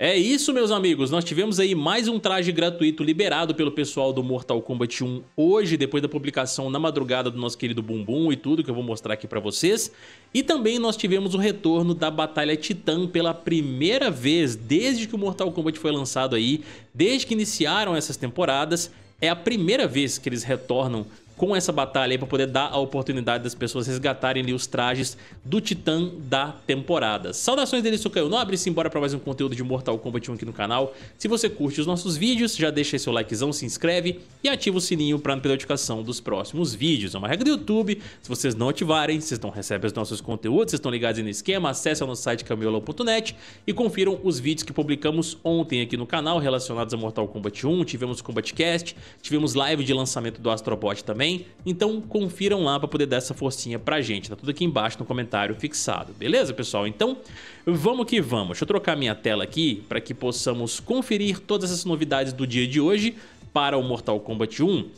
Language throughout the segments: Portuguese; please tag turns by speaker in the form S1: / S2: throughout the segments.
S1: É isso, meus amigos. Nós tivemos aí mais um traje gratuito liberado pelo pessoal do Mortal Kombat 1 hoje, depois da publicação na madrugada do nosso querido Bumbum e tudo que eu vou mostrar aqui pra vocês. E também nós tivemos o retorno da Batalha Titã pela primeira vez desde que o Mortal Kombat foi lançado aí, desde que iniciaram essas temporadas. É a primeira vez que eles retornam com essa batalha aí para poder dar a oportunidade das pessoas resgatarem ali os trajes do Titã da temporada. Saudações dele, Sucaio Nobre, simbora para mais um conteúdo de Mortal Kombat 1 aqui no canal. Se você curte os nossos vídeos, já deixa seu likezão, se inscreve e ativa o sininho para não notificação dos próximos vídeos. É uma regra do YouTube, se vocês não ativarem, vocês não recebem os nossos conteúdos, vocês estão ligados aí no esquema, acesse o nosso site cameolo.net e confiram os vídeos que publicamos ontem aqui no canal relacionados a Mortal Kombat 1, tivemos Combat Cast, tivemos live de lançamento do Astrobot também, também, então confiram lá para poder dar essa forcinha pra gente, tá tudo aqui embaixo no comentário fixado, beleza pessoal? Então vamos que vamos, deixa eu trocar minha tela aqui para que possamos conferir todas essas novidades do dia de hoje para o Mortal Kombat 1.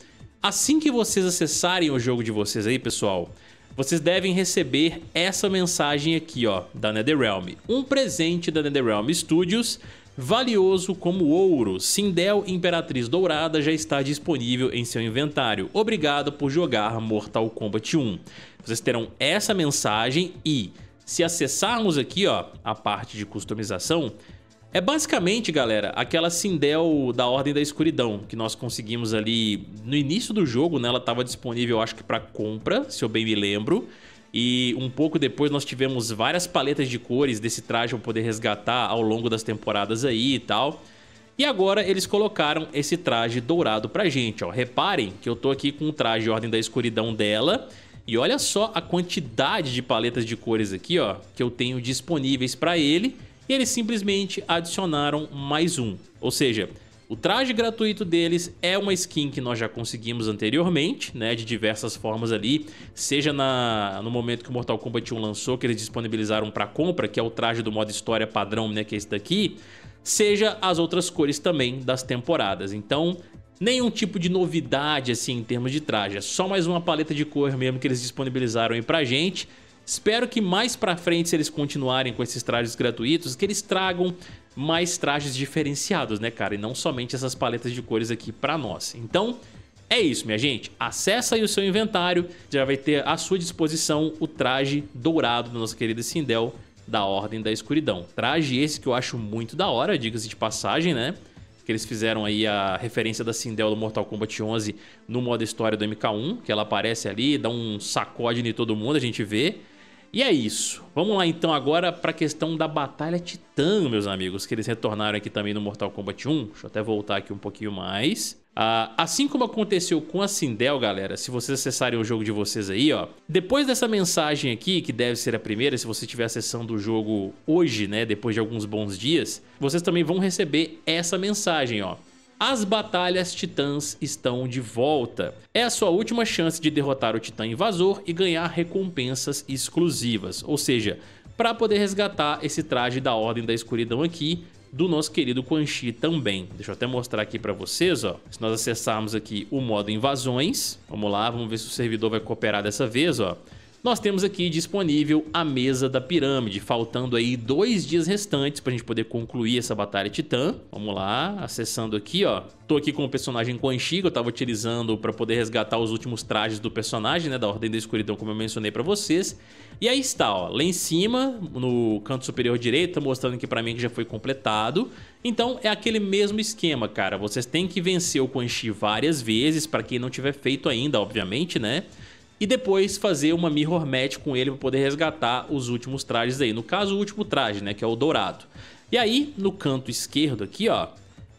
S1: Assim que vocês acessarem o jogo de vocês aí pessoal, vocês devem receber essa mensagem aqui ó, da NetherRealm, um presente da NetherRealm Studios Valioso como ouro, Sindel Imperatriz Dourada já está disponível em seu inventário. Obrigado por jogar Mortal Kombat 1. Vocês terão essa mensagem e, se acessarmos aqui ó, a parte de customização, é basicamente, galera, aquela Sindel da Ordem da Escuridão que nós conseguimos ali no início do jogo, né? Ela estava disponível, acho que para compra, se eu bem me lembro. E um pouco depois nós tivemos várias paletas de cores desse traje para poder resgatar ao longo das temporadas aí e tal. E agora eles colocaram esse traje dourado pra gente, ó. Reparem que eu tô aqui com o traje Ordem da Escuridão dela. E olha só a quantidade de paletas de cores aqui, ó, que eu tenho disponíveis para ele. E eles simplesmente adicionaram mais um. Ou seja, o traje gratuito deles é uma skin que nós já conseguimos anteriormente, né, de diversas formas ali, seja na, no momento que o Mortal Kombat 1 lançou, que eles disponibilizaram para compra, que é o traje do modo história padrão, né, que é esse daqui, seja as outras cores também das temporadas. Então, nenhum tipo de novidade assim em termos de traje, é só mais uma paleta de cor mesmo que eles disponibilizaram aí pra gente. Espero que mais pra frente, se eles continuarem com esses trajes gratuitos, que eles tragam mais trajes diferenciados, né, cara? E não somente essas paletas de cores aqui pra nós. Então, é isso, minha gente. Acesse aí o seu inventário, já vai ter à sua disposição o traje dourado do nosso querido Sindel da Ordem da Escuridão. Traje esse que eu acho muito da hora, diga-se de passagem, né? Que eles fizeram aí a referência da Sindel do Mortal Kombat 11 no modo história do MK1, que ela aparece ali, dá um sacode em todo mundo, a gente vê. E é isso. Vamos lá então agora para a questão da Batalha Titã, meus amigos, que eles retornaram aqui também no Mortal Kombat 1. Deixa eu até voltar aqui um pouquinho mais. Uh, assim como aconteceu com a Sindel, galera, se vocês acessarem o jogo de vocês aí, ó, depois dessa mensagem aqui, que deve ser a primeira, se você estiver acessando o jogo hoje, né, depois de alguns bons dias, vocês também vão receber essa mensagem, ó. As batalhas titãs estão de volta. É a sua última chance de derrotar o titã invasor e ganhar recompensas exclusivas. Ou seja, para poder resgatar esse traje da Ordem da Escuridão aqui, do nosso querido Quan Chi também. Deixa eu até mostrar aqui para vocês, ó. Se nós acessarmos aqui o modo invasões, vamos lá, vamos ver se o servidor vai cooperar dessa vez, ó nós temos aqui disponível a mesa da pirâmide, faltando aí dois dias restantes para a gente poder concluir essa batalha titã. Vamos lá, acessando aqui, ó. Tô aqui com o personagem Quan Chi, que eu tava utilizando para poder resgatar os últimos trajes do personagem, né, da Ordem da Escuridão, como eu mencionei para vocês. E aí está, ó, lá em cima, no canto superior direito, mostrando aqui para mim que já foi completado. Então é aquele mesmo esquema, cara. Vocês têm que vencer o Quan Chi várias vezes, para quem não tiver feito ainda, obviamente, né? E depois fazer uma mirror match com ele para poder resgatar os últimos trajes aí. No caso, o último traje, né, que é o dourado. E aí, no canto esquerdo aqui, ó,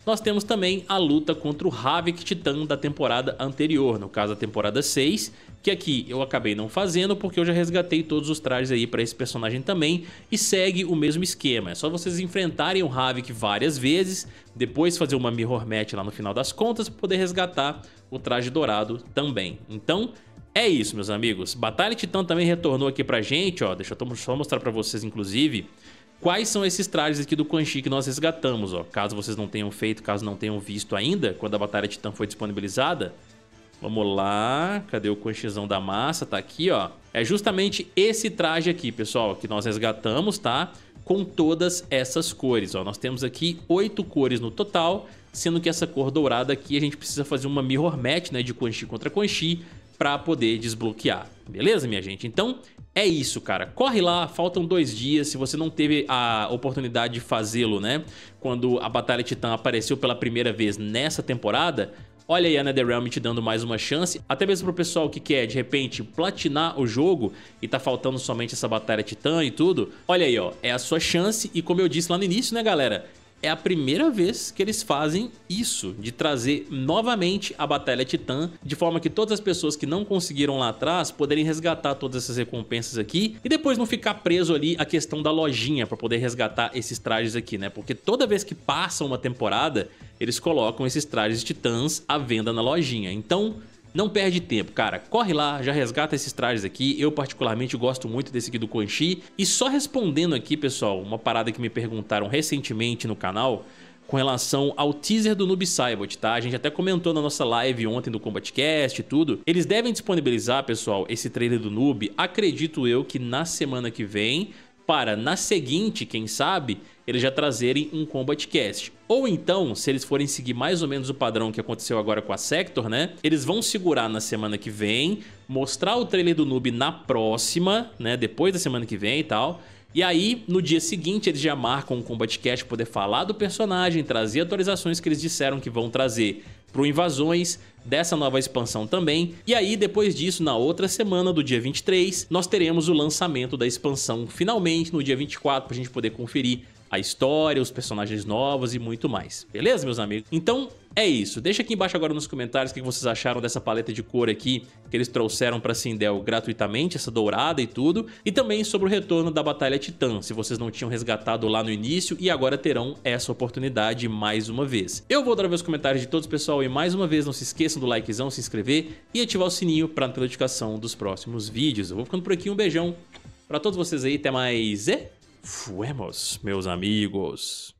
S1: nós temos também a luta contra o Havik Titã da temporada anterior, no caso a temporada 6, que aqui eu acabei não fazendo porque eu já resgatei todos os trajes aí para esse personagem também e segue o mesmo esquema, é só vocês enfrentarem o Havik várias vezes, depois fazer uma mirror match lá no final das contas para poder resgatar o traje dourado também. Então, é isso, meus amigos. Batalha Titã também retornou aqui pra gente, ó. Deixa eu só mostrar pra vocês, inclusive, quais são esses trajes aqui do Quan Chi que nós resgatamos, ó. Caso vocês não tenham feito, caso não tenham visto ainda, quando a Batalha Titã foi disponibilizada. Vamos lá, cadê o conchizão da massa? Tá aqui, ó. É justamente esse traje aqui, pessoal, que nós resgatamos, tá? Com todas essas cores, ó. Nós temos aqui oito cores no total, sendo que essa cor dourada aqui a gente precisa fazer uma mirror match, né, de Quan Chi contra Quan Chi, para poder desbloquear. Beleza, minha gente? Então, é isso, cara. Corre lá, faltam dois dias. Se você não teve a oportunidade de fazê-lo, né? Quando a Batalha Titã apareceu pela primeira vez nessa temporada, Olha aí a NetherRealm te dando mais uma chance, até mesmo pro pessoal que quer, de repente, platinar o jogo e tá faltando somente essa batalha titã e tudo. Olha aí, ó, é a sua chance e como eu disse lá no início, né, galera? É a primeira vez que eles fazem isso, de trazer novamente a Batalha Titã, de forma que todas as pessoas que não conseguiram lá atrás poderem resgatar todas essas recompensas aqui e depois não ficar preso ali a questão da lojinha para poder resgatar esses trajes aqui, né? Porque toda vez que passa uma temporada, eles colocam esses trajes titãs à venda na lojinha. Então, não perde tempo, cara. Corre lá, já resgata esses trajes aqui. Eu particularmente gosto muito desse aqui do Quan Chi. E só respondendo aqui, pessoal, uma parada que me perguntaram recentemente no canal com relação ao teaser do Noob Saibot, tá? A gente até comentou na nossa live ontem do CombatCast e tudo. Eles devem disponibilizar, pessoal, esse trailer do Noob, acredito eu que na semana que vem, para na seguinte, quem sabe, eles já trazerem um Combat Cast. Ou então, se eles forem seguir mais ou menos o padrão que aconteceu agora com a Sector, né? Eles vão segurar na semana que vem, mostrar o trailer do Noob na próxima, né? Depois da semana que vem e tal. E aí, no dia seguinte, eles já marcam um Combat Cast poder falar do personagem, trazer atualizações que eles disseram que vão trazer pro Invasões, dessa nova expansão também. E aí, depois disso, na outra semana do dia 23, nós teremos o lançamento da expansão finalmente no dia 24 pra gente poder conferir a história, os personagens novos e muito mais. Beleza, meus amigos? Então, é isso. Deixa aqui embaixo agora nos comentários o que vocês acharam dessa paleta de cor aqui que eles trouxeram pra Sindel gratuitamente, essa dourada e tudo. E também sobre o retorno da Batalha Titã, se vocês não tinham resgatado lá no início e agora terão essa oportunidade mais uma vez. Eu vou dar os comentários de todos, pessoal, e mais uma vez não se esqueçam do likezão, se inscrever e ativar o sininho para notificação dos próximos vídeos. Eu vou ficando por aqui, um beijão pra todos vocês aí, até mais e... Fuemos, meus amigos.